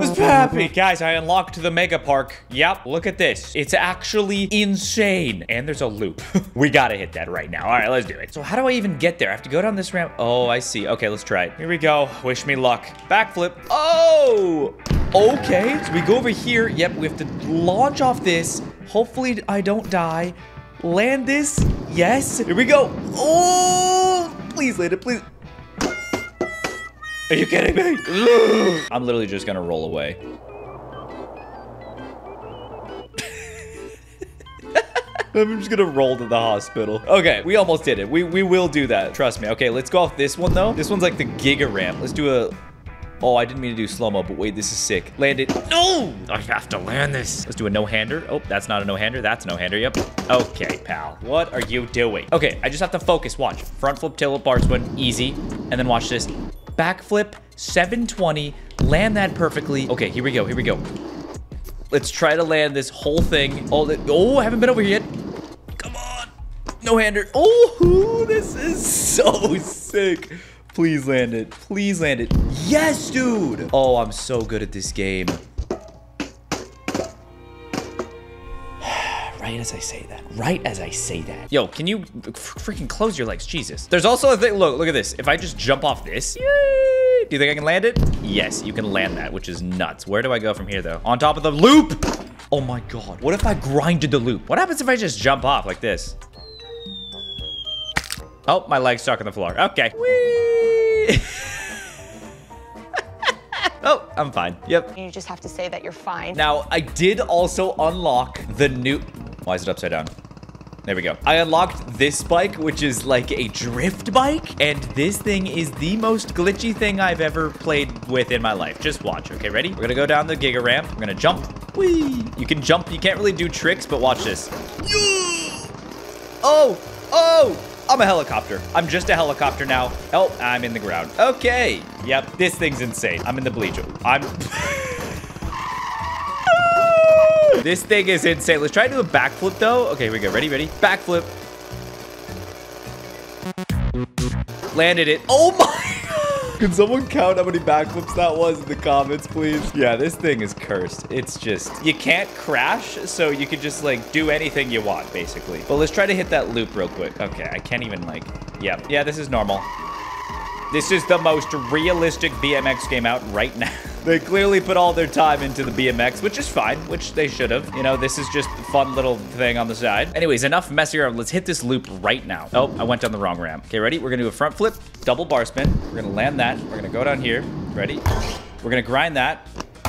What's happy? Guys, I unlocked the mega park. Yep, look at this. It's actually insane. And there's a loop. we gotta hit that right now. All right, let's do it. So how do I even get there? I have to go down this ramp. Oh, I see. Okay, let's try it. Here we go. Wish me luck. Backflip. Oh! Okay, so we go over here. Yep, we have to launch off this. Hopefully I don't die. Land this. Yes. Here we go. Oh! Please land it, please. Are you kidding me? I'm literally just gonna roll away. I'm just gonna roll to the hospital. Okay, we almost did it. We we will do that. Trust me. Okay, let's go off this one though. This one's like the Giga ramp. Let's do a Oh, I didn't mean to do slow-mo, but wait, this is sick. Land it. No! I have to land this. Let's do a no-hander. Oh, that's not a no-hander. That's a no-hander. Yep. Okay, pal. What are you doing? Okay, I just have to focus. Watch. Front flip, tilt, bar spin. Easy. And then watch this. Backflip, 720. Land that perfectly. Okay, here we go. Here we go. Let's try to land this whole thing. Oh, oh I haven't been over here yet. Come on. No-hander. Oh, this is so sick. Please land it. Please land it. Yes, dude. Oh, I'm so good at this game. Right as I say that. Right as I say that. Yo, can you freaking close your legs? Jesus. There's also a thing. Look, look at this. If I just jump off this. Yay! Do you think I can land it? Yes, you can land that, which is nuts. Where do I go from here, though? On top of the loop. Oh my god. What if I grinded the loop? What happens if I just jump off like this? Oh, my leg's stuck on the floor. Okay. Whee! oh, I'm fine. Yep. You just have to say that you're fine. Now, I did also unlock the new... Why is it upside down? There we go. I unlocked this bike, which is like a drift bike. And this thing is the most glitchy thing I've ever played with in my life. Just watch. Okay, ready? We're gonna go down the Giga ramp. We're gonna jump. Whee! You can jump. You can't really do tricks, but watch this. Oh! Oh! I'm a helicopter. I'm just a helicopter now. Oh, I'm in the ground. Okay. Yep, this thing's insane. I'm in the bleacher. I'm... this thing is insane. Let's try to do a backflip, though. Okay, here we go. Ready, ready? Backflip. Landed it. Oh, my... Can someone count how many backflips that was in the comments, please? Yeah, this thing is cursed. It's just, you can't crash, so you can just, like, do anything you want, basically. But let's try to hit that loop real quick. Okay, I can't even, like, yeah. Yeah, this is normal. This is the most realistic BMX game out right now. they clearly put all their time into the BMX, which is fine, which they should have. You know, this is just a fun little thing on the side. Anyways, enough messing around. Let's hit this loop right now. Oh, I went down the wrong ramp. Okay, ready? We're gonna do a front flip, double bar spin. We're gonna land that. We're gonna go down here. Ready? We're gonna grind that.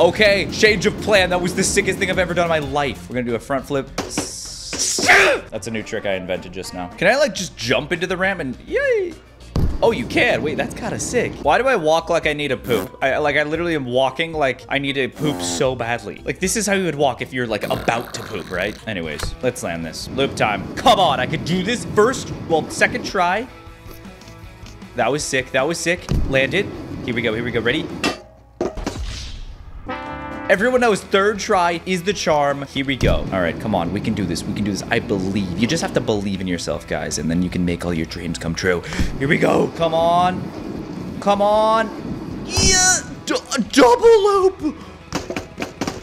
Okay, change of plan. That was the sickest thing I've ever done in my life. We're gonna do a front flip. That's a new trick I invented just now. Can I like just jump into the ramp and yay? Oh, you can. Wait, that's kind of sick. Why do I walk like I need a poop? I like I literally am walking like I need to poop so badly. Like this is how you would walk if you're like about to poop, right? Anyways, let's land this. Loop time. Come on, I could do this first. Well, second try. That was sick. That was sick. Landed. Here we go. Here we go. Ready? Everyone knows third try is the charm. Here we go. All right, come on. We can do this. We can do this. I believe. You just have to believe in yourself, guys, and then you can make all your dreams come true. Here we go. Come on. Come on. Yeah. D double loop.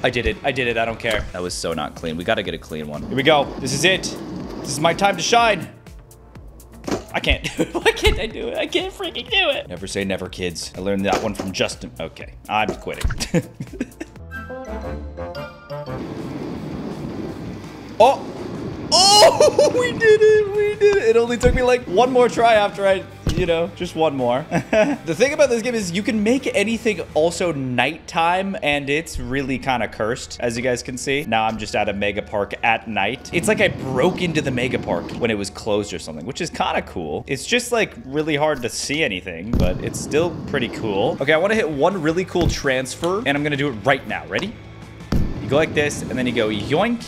I did it. I did it. I don't care. That was so not clean. We got to get a clean one. Here we go. This is it. This is my time to shine. I can't do it. Why can't I do it? I can't freaking do it. Never say never, kids. I learned that one from Justin. Okay, I'm quitting. Oh! Oh! We did it! We did it! It only took me like one more try after I, you know, just one more. the thing about this game is you can make anything also nighttime, and it's really kind of cursed, as you guys can see. Now I'm just at a mega park at night. It's like I broke into the mega park when it was closed or something, which is kind of cool. It's just like really hard to see anything, but it's still pretty cool. Okay, I want to hit one really cool transfer, and I'm going to do it right now. Ready? You go like this, and then you go yoink,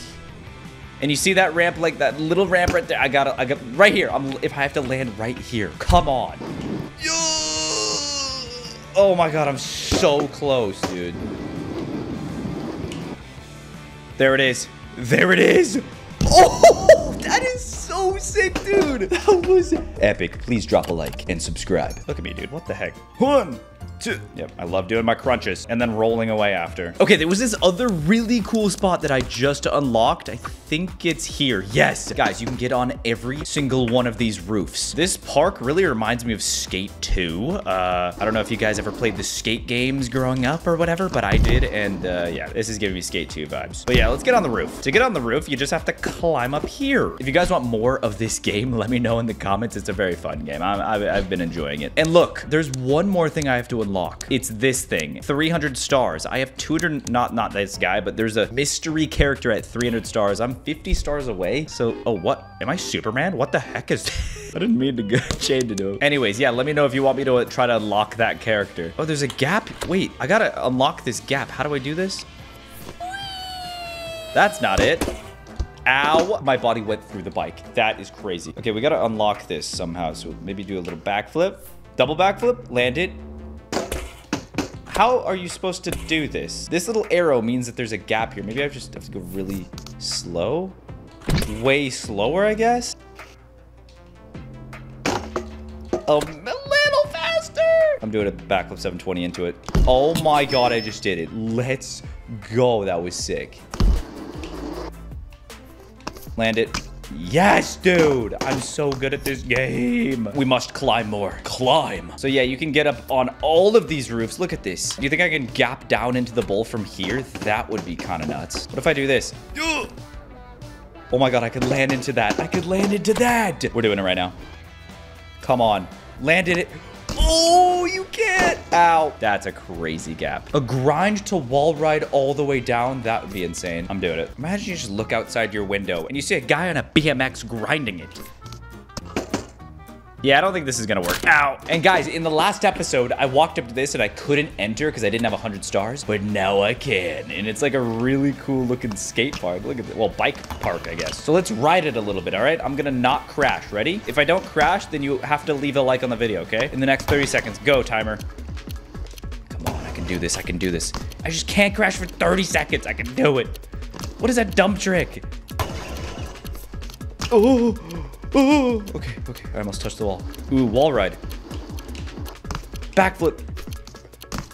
and you see that ramp, like that little ramp right there? I got I got right here. I'm, if I have to land right here, come on. Oh my God, I'm so close, dude. There it is. There it is. Oh, that is so so sick, dude. That was epic. Please drop a like and subscribe. Look at me, dude. What the heck? One, two. Yep, I love doing my crunches and then rolling away after. Okay, there was this other really cool spot that I just unlocked. I think it's here. Yes. Guys, you can get on every single one of these roofs. This park really reminds me of Skate 2. Uh, I don't know if you guys ever played the Skate games growing up or whatever, but I did. And uh, yeah, this is giving me Skate 2 vibes. But yeah, let's get on the roof. To get on the roof, you just have to climb up here. If you guys want more of this game, let me know in the comments. It's a very fun game. i have been enjoying it. And look, there's one more thing I have to unlock. It's this thing, 300 stars. I have 200, not, not this guy, but there's a mystery character at 300 stars. I'm 50 stars away. So, oh, what? Am I Superman? What the heck is I didn't mean to go chain to him. Anyways, yeah, let me know if you want me to uh, try to unlock that character. Oh, there's a gap. Wait, I gotta unlock this gap. How do I do this? That's not it. Ow, my body went through the bike. That is crazy. Okay, we gotta unlock this somehow. So maybe do a little backflip. Double backflip, land it, how are you supposed to do this? This little arrow means that there's a gap here. Maybe I just have to go really slow? Way slower, I guess? A little faster! I'm doing a backflip 720 into it. Oh my god, I just did it. Let's go. That was sick. Land it. Yes, dude. I'm so good at this game. We must climb more. Climb. So yeah, you can get up on all of these roofs. Look at this. Do you think I can gap down into the bowl from here? That would be kind of nuts. What if I do this? Oh my god, I could land into that. I could land into that. We're doing it right now. Come on. Landed it. Oh, you can't. That's a crazy gap. A grind to wall ride all the way down. That would be insane. I'm doing it. Imagine you just look outside your window and you see a guy on a BMX grinding it. Yeah, I don't think this is gonna work. Ow. And guys, in the last episode, I walked up to this and I couldn't enter because I didn't have 100 stars, but now I can. And it's like a really cool looking skate park. Look at it. Well, bike park, I guess. So let's ride it a little bit, all right? I'm gonna not crash. Ready? If I don't crash, then you have to leave a like on the video, okay? In the next 30 seconds, go timer. Come on, I can do this. I can do this. I just can't crash for 30 seconds. I can do it. What is that dumb trick? Oh, Oh, okay, okay. I almost touched the wall. Ooh, wall ride. Backflip.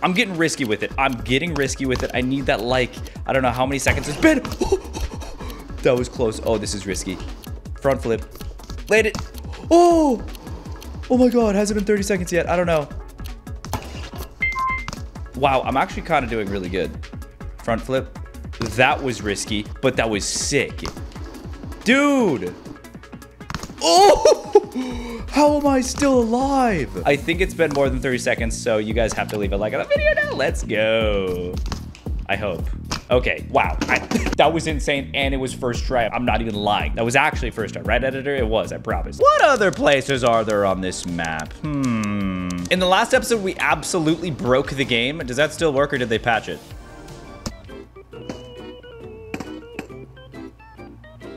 I'm getting risky with it. I'm getting risky with it. I need that like, I don't know how many seconds it's been. that was close. Oh, this is risky. Front flip. Land it. Oh! Oh my god, has it been 30 seconds yet? I don't know. Wow, I'm actually kind of doing really good. Front flip. That was risky, but that was sick. Dude! Oh! How am I still alive? I think it's been more than 30 seconds, so you guys have to leave a like on the video now. Let's go. I hope. Okay, wow. I, that was insane, and it was first try. I'm not even lying. That was actually first try. Right, editor? It was, I promise. What other places are there on this map? Hmm. In the last episode, we absolutely broke the game. Does that still work, or did they patch it?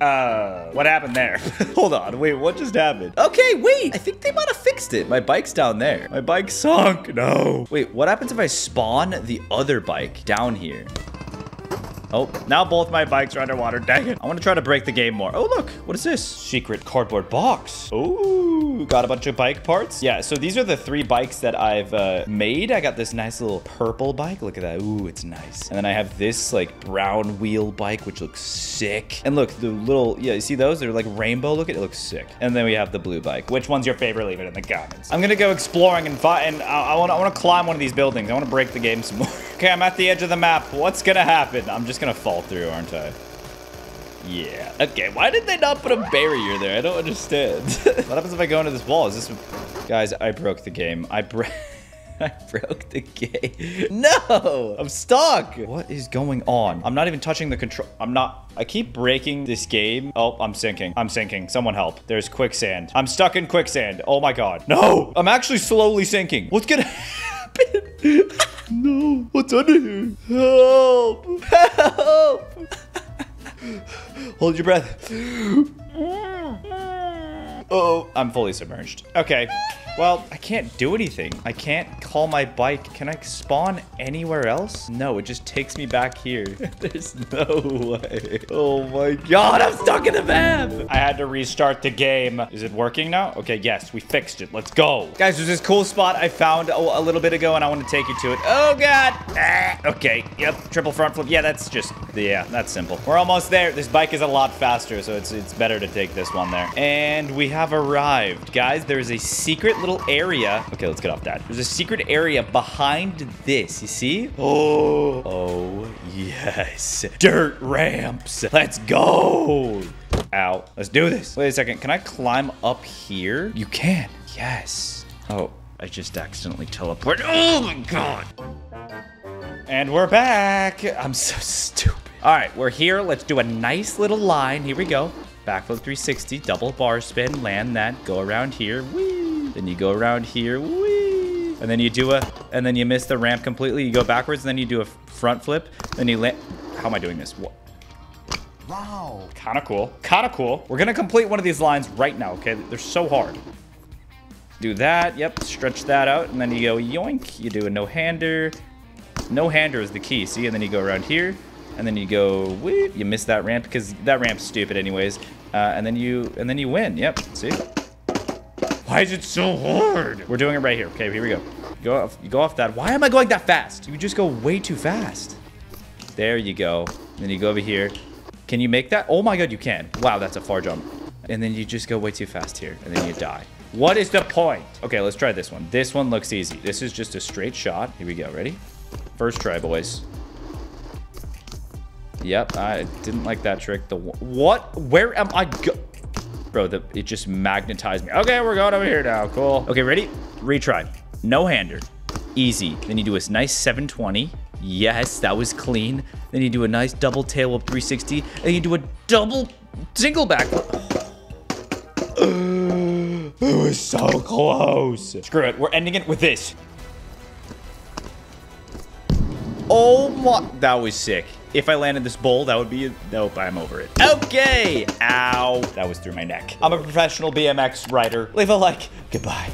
Uh, what happened there? Hold on, wait, what just happened? Okay, wait, I think they might have fixed it. My bike's down there. My bike sunk, no. Wait, what happens if I spawn the other bike down here? Oh, now both my bikes are underwater. Dang it. I want to try to break the game more. Oh, look. What is this? Secret cardboard box. Oh, got a bunch of bike parts. Yeah, so these are the three bikes that I've uh, made. I got this nice little purple bike. Look at that. Ooh, it's nice. And then I have this like brown wheel bike, which looks sick. And look, the little, yeah, you see those? They're like rainbow. Look at it. it looks sick. And then we have the blue bike. Which one's your favorite? Leave it in the comments. I'm going to go exploring and find, and I, I want to climb one of these buildings. I want to break the game some more. okay, I'm at the edge of the map. What's to happen? I'm just just gonna fall through, aren't I? Yeah. Okay, why did they not put a barrier there? I don't understand. what happens if I go into this wall? Is this... Guys, I broke the game. I broke... I broke the game. No! I'm stuck! What is going on? I'm not even touching the control. I'm not... I keep breaking this game. Oh, I'm sinking. I'm sinking. Someone help. There's quicksand. I'm stuck in quicksand. Oh my god. No! I'm actually slowly sinking. What's gonna happen? No. What's under here? Help! Help! Hold your breath. Oh, I'm fully submerged. Okay. Well, I can't do anything. I can't call my bike. Can I spawn anywhere else? No, it just takes me back here. There's no way. Oh my god, I'm stuck in the map. I had to restart the game. Is it working now? Okay, yes, we fixed it. Let's go. Guys, there's this cool spot I found a, little bit ago, and I want to take you to it. Oh god. Ah, okay, yep, triple front flip. Yeah, that's just, yeah, that's simple. We're almost there. This bike is a lot faster, so it's, it's better to take this one there. And we have arrived. Guys, there's a secret little area. Okay, let's get off that. There's a secret area behind this. You see? Oh, oh, yes. Dirt ramps. Let's go. Out. Let's do this. Wait a second. Can I climb up here? You can. Yes. Oh, I just accidentally teleported. Oh my god. And we're back. I'm so stupid. All right, we're here. Let's do a nice little line. Here we go. Backflip 360, double bar spin, land that, go around here. Whee! Then you go around here. Whee! And then you do a, and then you miss the ramp completely. You go backwards, and then you do a front flip. Then you land. How am I doing this? What? Wow. Kind of cool. Kind of cool. We're going to complete one of these lines right now, okay? They're so hard. Do that. Yep. Stretch that out. And then you go yoink. You do a no-hander. No-hander is the key. See? And then you go around here. And then you go, whee, you miss that ramp because that ramp's stupid anyways. Uh, and then you, and then you win. Yep. See? Why is it so hard? We're doing it right here. Okay, here we go. You go off, you go off that. Why am I going that fast? You just go way too fast. There you go. Then you go over here. Can you make that? Oh my god, you can. Wow, that's a far jump. And then you just go way too fast here, and then you die. What is the point? Okay, let's try this one. This one looks easy. This is just a straight shot. Here we go. Ready? First try, boys. Yep, I didn't like that trick. The what? Where am I go? Bro, the, it just magnetized me. Okay, we're going over here now. Cool. Okay, ready? Retry. No hander. Easy. Then you do a nice 720. Yes, that was clean. Then you do a nice double tail up 360. And you do a double single back. it was so close. Screw it. We're ending it with this. Oh my, that was sick. If I landed this bowl, that would be, nope, I'm over it. Okay, ow. That was through my neck. I'm a professional BMX rider. Leave a like. Goodbye.